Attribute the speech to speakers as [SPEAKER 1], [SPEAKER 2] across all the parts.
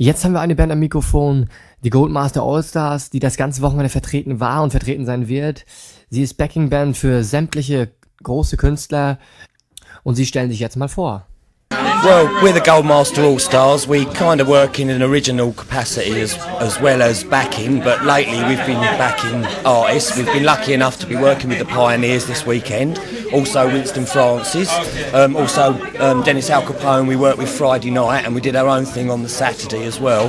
[SPEAKER 1] Jetzt haben wir eine Band am Mikrofon, die Goldmaster Allstars, die das ganze Wochenende vertreten war und vertreten sein wird. Sie ist Backingband für sämtliche große Künstler und sie stellen sich jetzt mal vor.
[SPEAKER 2] Well, we're the Goldmaster All Stars. We kind of work in an original capacity as, as well as backing, but lately we've been backing artists. We've been lucky enough to be working with the Pioneers this weekend, also Winston Francis, um, also um, Dennis Alcapone. We worked with Friday night and we did our own thing on the Saturday as well.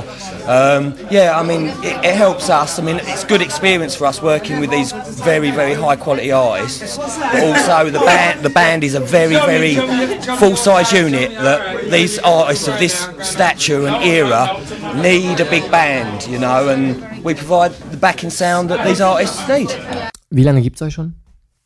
[SPEAKER 2] Um, yeah, I mean, it, it helps us. I mean, it's good experience for us working with these very, very high quality artists, but also the band, the band is a very, very full size unit that these artists of this stature and era need a big band, you know, and we provide the backing sound that these artists need.
[SPEAKER 1] Wie lange gibt's euch schon?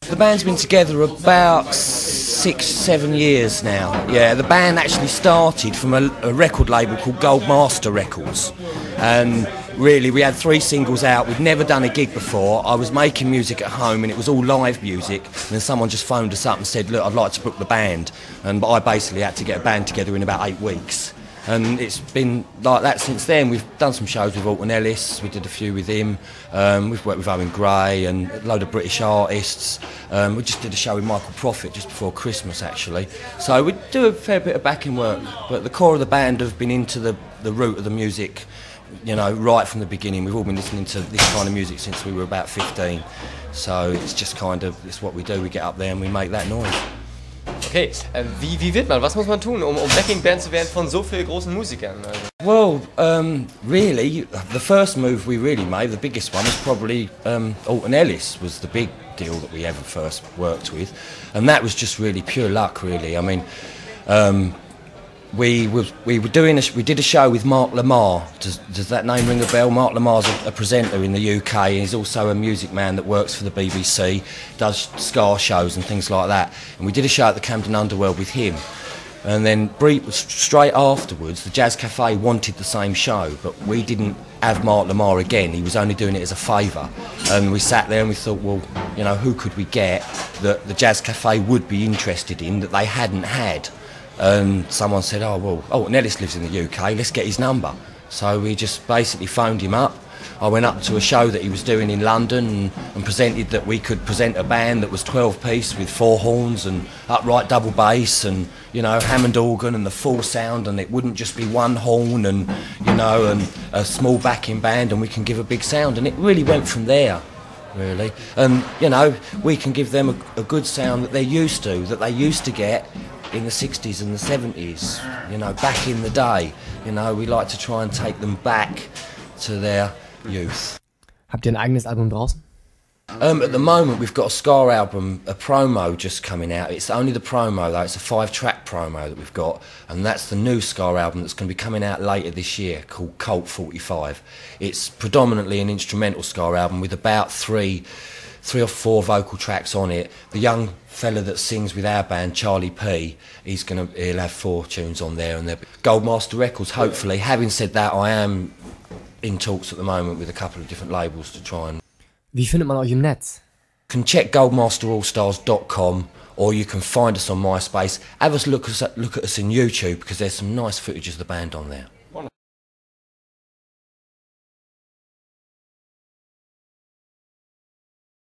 [SPEAKER 2] The band's been together about six, seven years now. Yeah, the band actually started from a, a record label called Goldmaster Records, and really we had three singles out. We'd never done a gig before. I was making music at home, and it was all live music. And then someone just phoned us up and said, "Look, I'd like to book the band," and I basically had to get a band together in about eight weeks and it's been like that since then. We've done some shows with Alton Ellis, we did a few with him, um, we've worked with Owen Gray and a load of British artists. Um, we just did a show with Michael Prophet just before Christmas actually. So we do a fair bit of backing work, but the core of the band have been into the, the root of the music, you know, right from the beginning. We've all been listening to this kind of music since we were about 15. So it's just kind of, it's what we do, we get up there and we make that noise.
[SPEAKER 3] Okay, äh, wie, wie wird man, was muss man tun, um, um Backing-Band zu werden von so vielen großen Musikern? Also,
[SPEAKER 2] Well, um, really, the first move we really made, the biggest one, was probably um, Alton Ellis was the big deal that we ever first worked with, and that was just really pure luck, really. I mean, um, we were we were doing a, we did a show with Mark Lamar. Does, does that name ring a bell? Mark Lamar's a, a presenter in the UK, and he's also a music man that works for the BBC, does ska shows and things like that. And we did a show at the Camden Underworld with him. And then straight afterwards, the Jazz Cafe wanted the same show, but we didn't have Mark Lamar again. He was only doing it as a favour. And we sat there and we thought, well, you know, who could we get that the Jazz Cafe would be interested in that they hadn't had? And someone said, oh, well, oh, Nellis lives in the UK, let's get his number. So we just basically phoned him up. I went up to a show that he was doing in London and, presented that we could present a band that was 12 piece with four horns and upright double bass and, you know, Hammond organ and the full sound and it wouldn't just be one horn and, you know, and a small backing band and we can give a big sound. And it really went from there really. And you know, we can give them a, a good sound that they're used to, that they used to get in the 60s and the 70s. You know, back in the day. You know, we like to try and take them back to their youth.
[SPEAKER 1] Habt ihr ein eigenes Album draußen?
[SPEAKER 2] Um, at the moment, we've got a ska album, a promo just coming out. It's only the promo though. It's a five-track promo that we've got, and that's the new ska album that's going to be coming out later this year, called Cult 45. It's predominantly an instrumental ska album with about three, three or four vocal tracks on it. The young fella that sings with our band, Charlie P, he's going to he'll have four tunes on there, and they're Goldmaster Records. Hopefully, having said that, I am in talks at the moment with a couple of different labels to try and
[SPEAKER 1] Wie findet man euch im Netz?
[SPEAKER 2] can check goldmasterallstars.com or you can find us on MySpace. Have us look, us look at us in YouTube because there's some nice footage of the band on there.